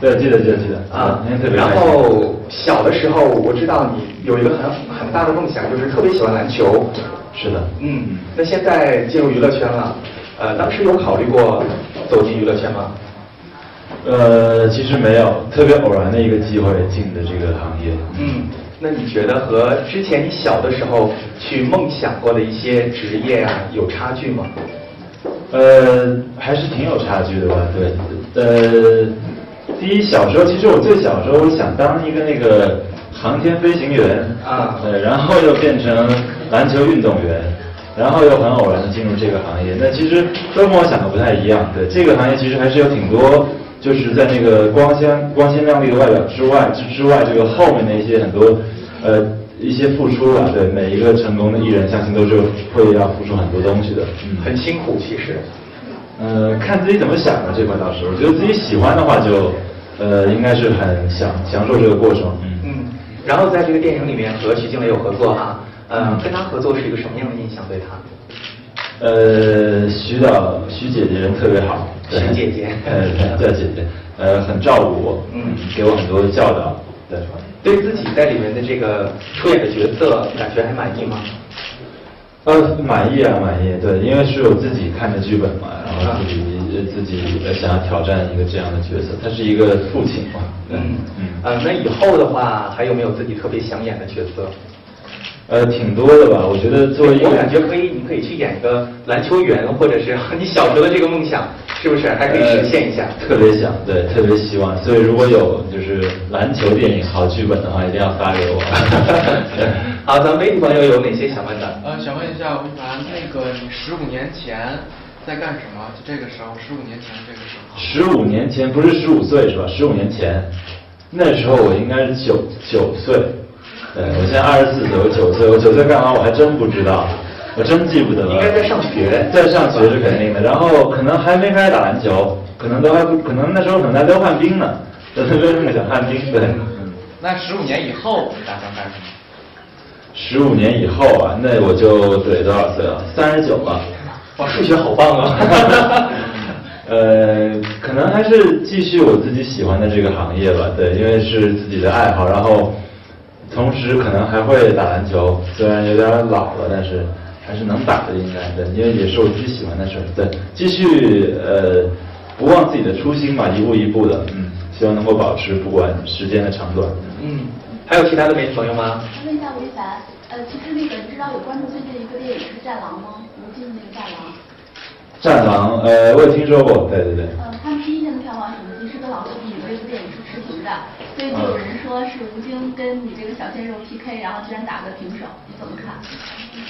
对，记得记得记得啊您特，别然后小的时候我知道你有一个很很大的梦想，就是特别喜欢篮球。是的，嗯，那现在进入娱乐圈了，呃，当时有考虑过走进娱乐圈吗？呃，其实没有，特别偶然的一个机会进的这个行业。嗯，那你觉得和之前你小的时候去梦想过的一些职业啊有差距吗？呃，还是挺有差距的吧？对，呃，第一，小时候其实我最小时候我想当一个那个航天飞行员啊对，然后又变成篮球运动员，然后又很偶然的进入这个行业。那其实都跟我想的不太一样。对，这个行业其实还是有挺多，就是在那个光鲜光鲜亮丽的外表之外之之外，这个后面的一些很多呃一些付出啊。对，每一个成功的艺人，相信都是会要付出很多东西的。嗯。很辛苦，其实。呃，看自己怎么想的这块倒是，我觉得自己喜欢的话就，呃，应该是很享享受这个过程。嗯，嗯，然后在这个电影里面和徐静蕾有合作哈，嗯，跟她合作是一个什么样的印象对她？呃，徐导徐姐姐人特别好，徐姐姐 呃，对叫姐姐，呃，很照顾我，嗯给我很多的教导，对。对自己在里面的这个出演的角色感觉还满意吗？呃，满意啊，满意。对，因为是我自己看的剧本嘛，然后自己、呃自己呃想要挑战一个这样的角色，他是一个父亲嘛。嗯嗯。啊，那以后的话还有没有自己特别想演的角色？呃，挺多的吧？我觉得作为一个我感觉可以，你可以去演一个篮球员，或者是你小时候的这个梦想，是不是还可以实现一下？呃特别想，对，特别希望。所以如果有就是篮球电影好剧本的话，一定要发给我。好，咱们媒体朋友有哪些想问的？呃，想问一下吴凡，那个你十五年前在干什么？就这个时候，十五年前这个时候。十五年前不是十五岁是吧？十五年前，那时候我应该是九九岁。对，我现在二十四岁，我九岁，我九岁干嘛我还真不知道，我真记不得了。应该在上学在上学是肯定的，然后可能还没开始打篮球，可能都还不，可能那时候可能在溜旱冰呢，在那边那个小旱冰，对。嗯那十五年以后你打算干什么？十五年以后啊，那我就得多少岁了？三十九了。哇，数学好棒啊！呃，可能还是继续我自己喜欢的这个行业吧，对，因为是自己的爱好，然后同时可能还会打篮球，虽然有点老了，但是还是能打的，应该对，因为也是我自己喜欢的事儿，对，继续呃不忘自己的初心吧，一步一步的，嗯，希望能够保持，不管时间的长短。嗯，还有其他的媒体朋友吗？问一下吴亦凡，呃，其实那个你知道有关注最近一个电影是《战狼》吗？吴京的那个《战狼》。呃，我也听说过，对对对。呃，他们第一天的票房成绩是跟老戏比这部电影是持平的，所以就有人说是吴京跟你这个小鲜肉 PK，然后居然打个平手，你怎么看？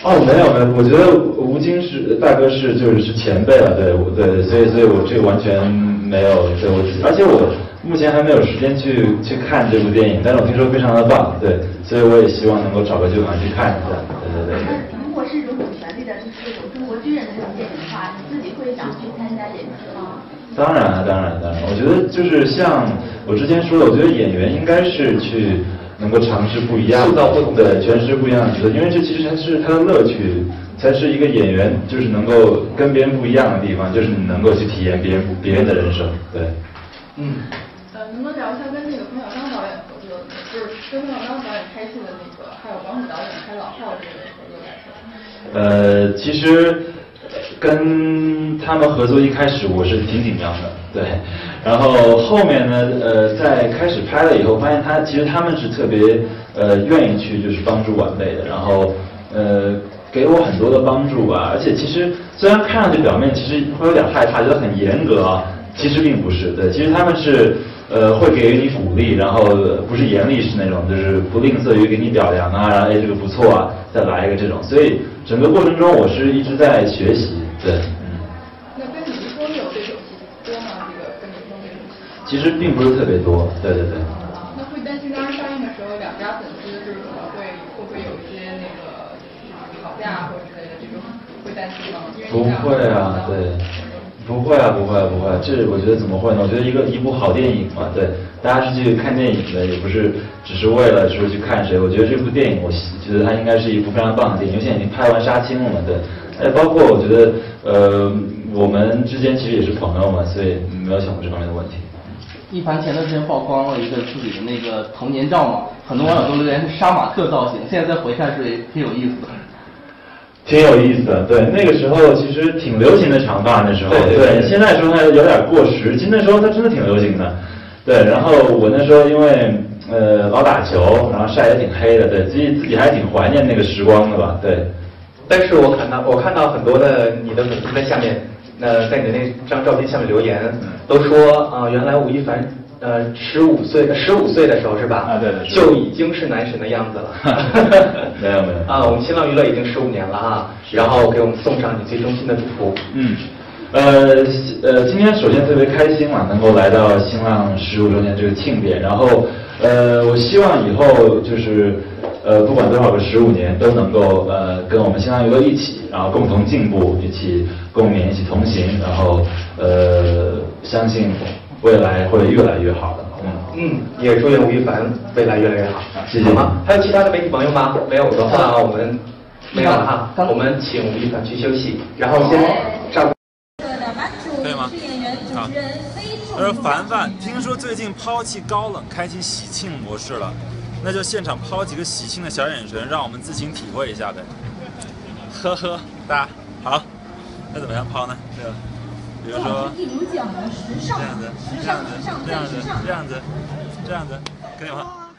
哦，没有没有，我觉得吴京是大哥是就是是前辈了，对我对，所以所以我这个完全没有对我，而且我目前还没有时间去去看这部电影，但是我听说非常的棒，对，所以我也希望能够找个机会去看一下，对对对对。那如果是一种有权利的，就是这种中国军人的这种电影的话，你自己会想去参加演出吗？当然了，当然，当然，我觉得就是像我之前说的，我觉得演员应该是去能够尝试不一样，塑造不同的，诠释不一样的角色，因为这其实才是他的乐趣，才是一个演员就是能够跟别人不一样的地方，就是你能够去体验别人别人的人生，对。嗯，呃，能不能聊一下跟那个冯小刚导演合作的，就是跟冯小刚导演拍戏的那个，还有王子导演拍《老炮儿》这个合作感受？呃，其实跟他们合作一开始我是挺紧张的，对。然后后面呢，呃，在开始拍了以后，发现他其实他们是特别呃愿意去就是帮助晚辈的，然后呃给我很多的帮助吧。而且其实虽然看上去表面其实会有点害怕，觉得很严格啊，其实并不是，对，其实他们是。呃，会给予你鼓励，然后呃不是严厉式那种，就是不吝啬于给你表扬啊，然后哎这个不错啊，再来一个这种。所以整个过程中我是一直在学习，对，嗯。那跟你说有对手戏多吗？这个跟你说对手戏？其实并不是特别多，对对对。那会担心当时上映的时候，两家粉丝就是可能会会不会有一些那个吵架或者之类的这种，会担心吗？不会啊，对，不会啊，不会啊，不会、这我觉得怎么会呢？我觉得一个一部好电影嘛，对，大家是去看电影的，也不是只是为了说去看谁。我觉得这部电影，我觉得它应该是一部非常棒的电影，因为现在已经拍完杀青了嘛，对。哎，包括我觉得，呃，我们之间其实也是朋友嘛，所以没有想过这方面的问题。一凡前段时间曝光了一个自己的那个童年照嘛，很多网友都留言是杀马特造型，现在再回看是挺有意思的。挺有意思的，对，那个时候其实挺流行的长发，那时候，对对对现在说它有点过时，其实那时候它真的挺流行的，对，然后我那时候因为呃老打球，然后晒也挺黑的，对自己自己还挺怀念那个时光的吧，对，但是我看到我看到很多的你的粉丝在下面，呃，在你的那张照片下面留言，都说啊、原来吴亦凡呃十五岁十五岁的时候是吧？啊对对就已经是男神的样子了。没有没有啊，我们新浪娱乐已经十五年了啊，然后给我们送上你最衷心的祝福。嗯，呃呃，今天首先特别开心嘛，能够来到新浪十五周年这个庆典，然后呃，我希望以后就是呃，不管多少个十五年，都能够呃跟我们新浪娱乐一起，然后共同进步，一起共勉，一起同行，然后呃，相信未来会越来越好的。嗯，嗯，也祝愿吴亦凡未来越来越好。谢谢好吗？还有其他的媒体朋友吗？没有的话，我们没有了哈。刚我们请吴亦凡去休息，然后先照顾。可以吗？好。他说：“凡凡，听说最近抛弃高冷，开启喜庆模式了，那就现场抛几个喜庆的小眼神，让我们自行体会一下呗。”呵呵，大家好。那怎么样抛呢？对吧？比如说这样子，这样子这样子。这样子，这样子，可以吗？